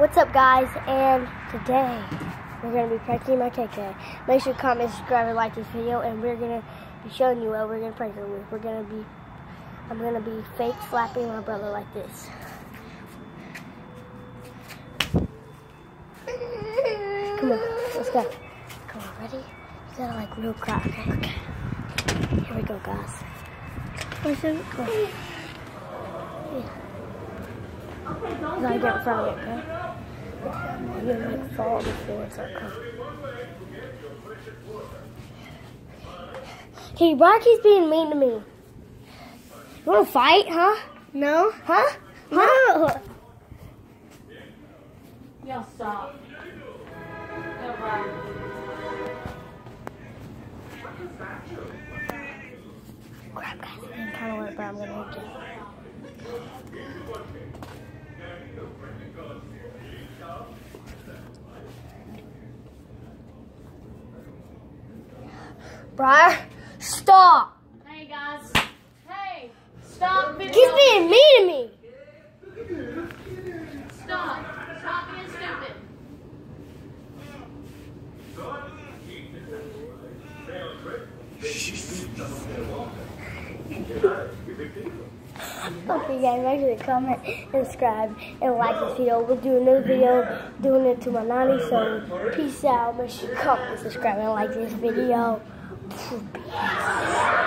What's up, guys? And today we're gonna be pranking my KK. Make sure to comment, subscribe, and like this video. And we're gonna be showing you what we're gonna prank her with. We're gonna be, I'm gonna be fake slapping my brother like this. Come on, let's go. Come on, ready? You gotta like real cry, okay? Okay. Here we go, guys. Go. Yeah. You gotta get in it, okay? You're gonna like fall before it's like come. Hey, Rocky's being mean to me. You wanna fight, huh? No? Huh? No! Y'all stop. Crap, guys, I didn't kind of want it, but I'm gonna hook it. Briar, stop! Hey, guys. Hey, stop being He's being mean to me. Stop. Stop being stupid. Okay, guys, make sure to comment and subscribe and like this video. We'll do another video doing it to my nanny, so peace out. Make sure to comment, subscribe, and like this video. 不别。